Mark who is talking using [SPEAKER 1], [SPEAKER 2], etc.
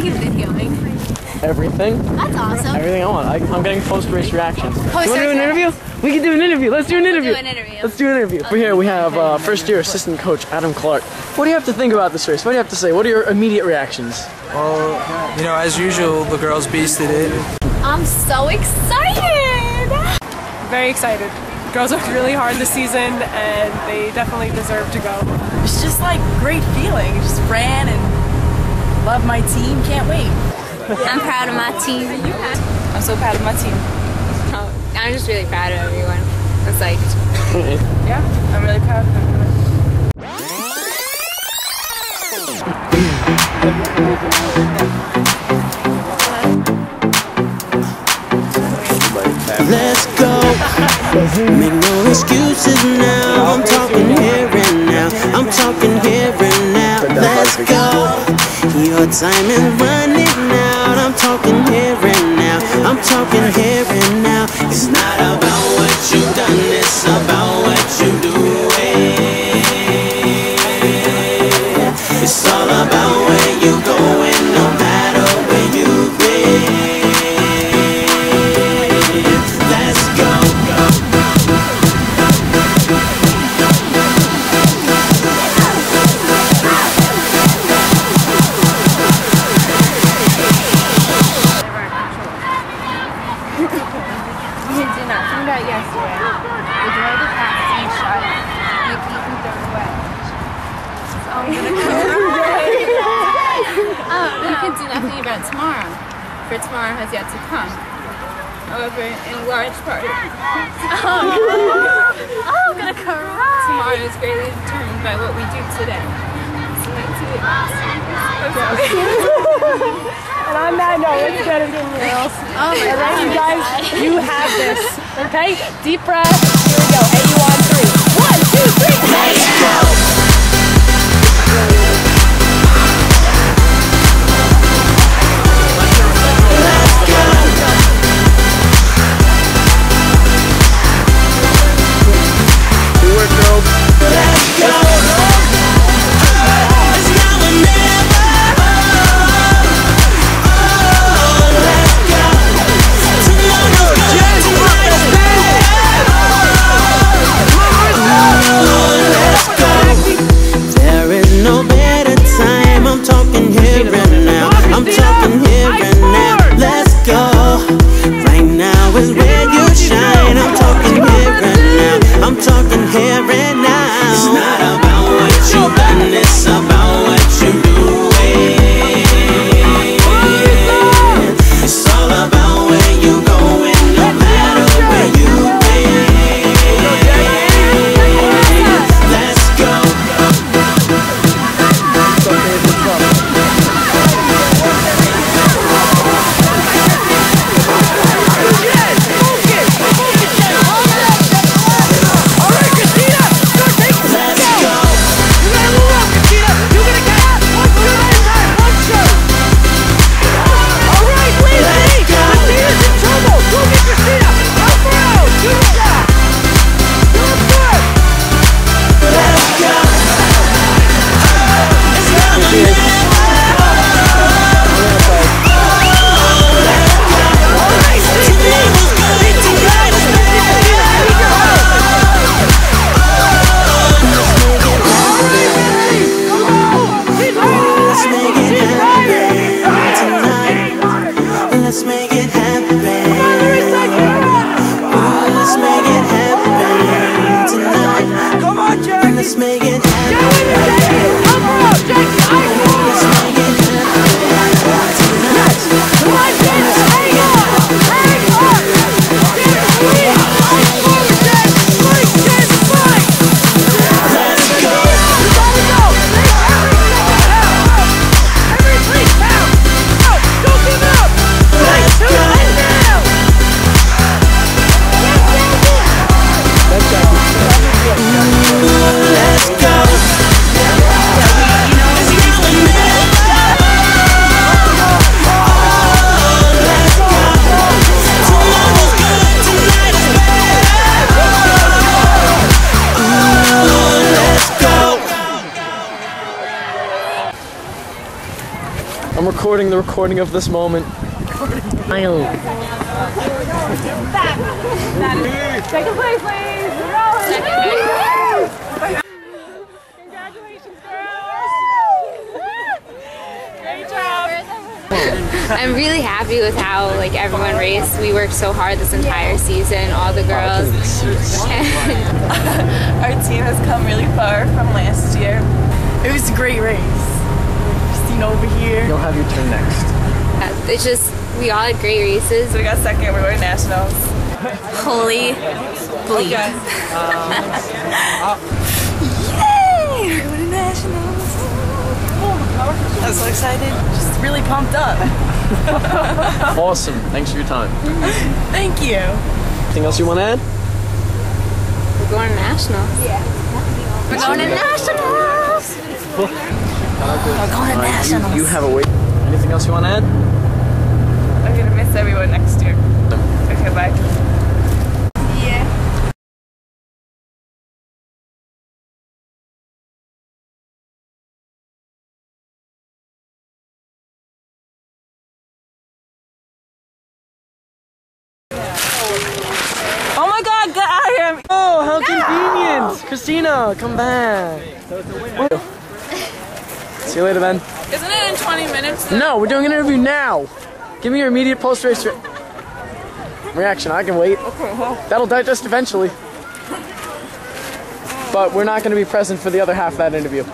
[SPEAKER 1] to get the video going?
[SPEAKER 2] Everything.
[SPEAKER 1] That's awesome.
[SPEAKER 2] Everything I want. I, I'm getting post-race reactions. you want to do an
[SPEAKER 1] Post-race
[SPEAKER 2] interview? We can do an interview. Let's do an interview.
[SPEAKER 1] do an interview.
[SPEAKER 2] Let's do an interview. We're here. We have uh, first-year assistant coach Adam Clark. What do you have to think about this race? What do you have to say? What are your immediate reactions?
[SPEAKER 3] Well, you know, as usual, the girls beasted it.
[SPEAKER 1] I'm so excited.
[SPEAKER 4] very excited. Girls worked really hard this season and they definitely deserve to go.
[SPEAKER 5] It's just like great feeling. Just ran and love my team. Can't wait.
[SPEAKER 1] I'm proud of my team.
[SPEAKER 5] I'm so proud of my team.
[SPEAKER 1] Oh, I'm just really proud of everyone. I'm psyched.
[SPEAKER 4] Yeah, I'm really proud of them.
[SPEAKER 6] Let's go. Make no excuses now. I'm talking here and now. I'm talking here and now. Let's go. Your time is running out. I'm talking here and now. I'm talking here and now. It's not about what you've done, it's about what you do. It's all about
[SPEAKER 1] For tomorrow has yet to come. However, in large part. Oh, oh I'm gonna cry. Tomorrow is greatly determined by what we do today. So let's do it. I'm sorry.
[SPEAKER 4] And on that note, let's get into the girls.
[SPEAKER 1] Oh my
[SPEAKER 4] All right, you guys, you have this. Okay? Deep breath. Here we go.
[SPEAKER 6] Talking
[SPEAKER 4] Jack.
[SPEAKER 2] Recording the recording of this moment. Smile.
[SPEAKER 1] Second place, ladies. We're. Congratulations, girls. Great job.
[SPEAKER 7] I'm really happy with how like everyone raced. We worked so hard this entire season, all the girls. And
[SPEAKER 5] Our team has come really far from last year. It was a great race. Christina over here.
[SPEAKER 2] You'll have your turn next.
[SPEAKER 7] it's just we all had great races.
[SPEAKER 5] We got second. We were nationals.
[SPEAKER 7] Holy bleep.
[SPEAKER 5] Yay! We're going to nationals. I'm so excited. Just really pumped up.
[SPEAKER 2] Awesome. Thanks for your time.
[SPEAKER 5] Thank you.
[SPEAKER 2] Anything else you want to add?
[SPEAKER 7] We're going to nationals.
[SPEAKER 5] We're going to nationals. We're going to nationals.
[SPEAKER 2] You have a wait. Anything else you want to add?
[SPEAKER 5] I'm gonna miss everyone next year. Okay, bye. Oh my god, get out of!
[SPEAKER 2] Oh, how convenient! Christina, come back. See you later, then.
[SPEAKER 5] Isn't it in 20 minutes?
[SPEAKER 2] No, we're doing an interview now. Give me your immediate post-race re- reaction. I can wait. That'll digest eventually. But we're not going to be present for the other half of that interview.